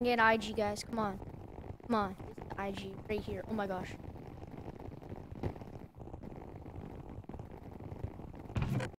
Get IG, guys. Come on. Come on. IG right here. Oh my gosh.